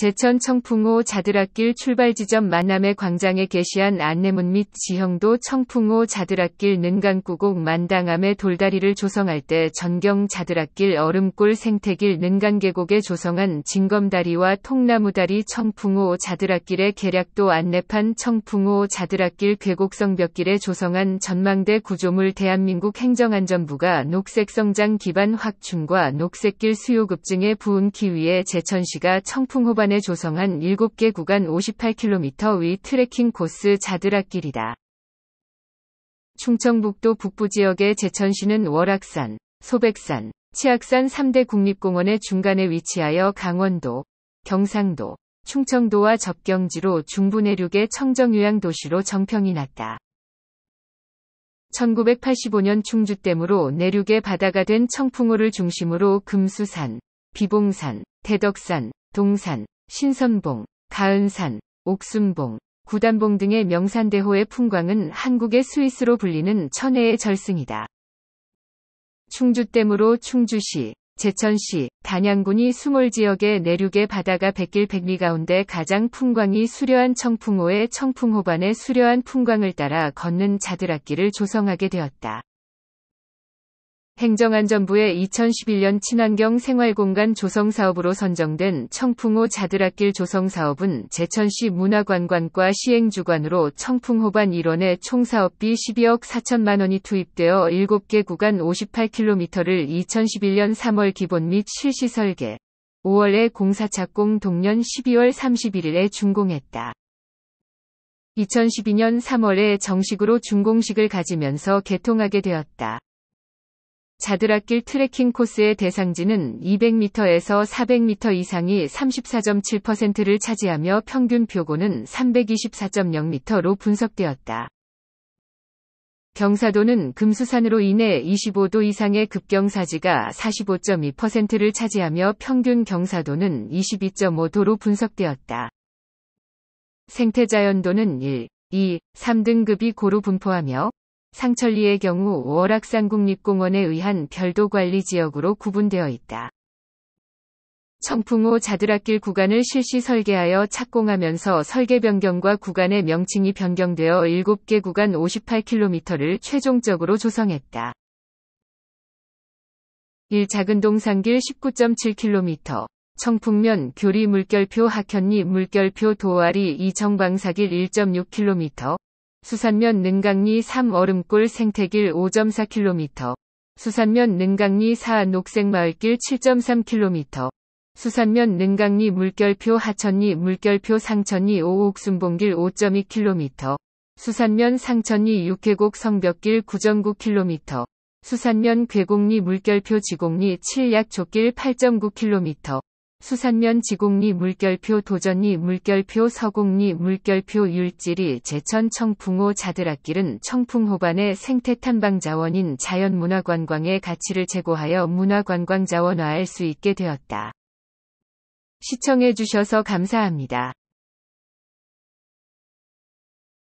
제천 청풍호 자드락길 출발 지점 만남의 광장에 게시한 안내문 및 지형도 청풍호 자드락길 능간구곡 만당암의 돌다리를 조성할 때 전경 자드락길 얼음골 생태길 능간계곡에 조성한 징검다리와 통나무다리 청풍호 자드락길의 계략도 안내판 청풍호 자드락길 괴곡성벽길에 조성한 전망대 구조물 대한민국 행정안전부가 녹색성장 기반 확충과 녹색길 수요 급증에 부응키 위해 제천시가 청풍호반 구간에 조성한 7개 구간 58km 위 트레킹 코스 자드락길이다. 충청북도 북부 지역의 제천시는 월악산, 소백산, 치악산 3대 국립공원의 중간에 위치하여 강원도, 경상도, 충청도와 접경지로 중부 내륙의 청정유양 도시로 정평이 났다. 1985년 충주댐으로 내륙의 바다가 된 청풍호를 중심으로 금수산, 비봉산, 대덕산, 동산, 신선봉, 가은산, 옥순봉, 구단봉 등의 명산대호의 풍광은 한국의 스위스로 불리는 천혜의 절승이다. 충주댐으로 충주시, 제천시, 단양군이 수몰 지역의 내륙의 바다가 백길 백리 가운데 가장 풍광이 수려한 청풍호의 청풍호반의 수려한 풍광을 따라 걷는 자드락길을 조성하게 되었다. 행정안전부의 2011년 친환경 생활공간 조성 사업으로 선정된 청풍호 자드락길 조성 사업은 제천시 문화관광과 시행 주관으로 청풍호반 일원에 총 사업비 12억 4천만 원이 투입되어 7개 구간 58km를 2011년 3월 기본 및 실시 설계, 5월에 공사 착공 동년 12월 31일에 준공했다. 2012년 3월에 정식으로 준공식을 가지면서 개통하게 되었다. 자드락길 트레킹 코스의 대상지는 200m에서 400m 이상이 34.7%를 차지하며 평균 표고는 324.0m로 분석되었다. 경사도는 금수산으로 인해 25도 이상의 급경사지가 45.2%를 차지하며 평균 경사도는 22.5도로 분석되었다. 생태자연도는 1, 2, 3등급이 고루 분포하며 상천리의 경우 월악산 국립공원에 의한 별도 관리 지역으로 구분되어 있다. 청풍호 자드락길 구간을 실시 설계하여 착공하면서 설계 변경과 구간의 명칭이 변경되어 7개 구간 58km를 최종적으로 조성했다. 1. 작은 동산길 19.7km 청풍면 교리 물결표 하현리 물결표 도아리 이정방사길 1.6km 수산면 능강리 3 얼음골 생태길 5.4km, 수산면 능강리 4 녹색마을길 7.3km, 수산면 능강리 물결표 하천리 물결표 상천리 5 옥순봉길 5.2km, 수산면 상천리 육계곡 성벽길 9.9km, 수산면 괴곡리 물결표 지곡리 7약초길 8.9km, 수산면 지곡리 물결표 도전리 물결표 서곡리 물결표 율지리 제천 청풍호 자드락길은 청풍호반의 생태탐방 자원인 자연문화관광의 가치를 제고하여 문화관광 자원화할 수 있게 되었다. 시청해주셔서 감사합니다.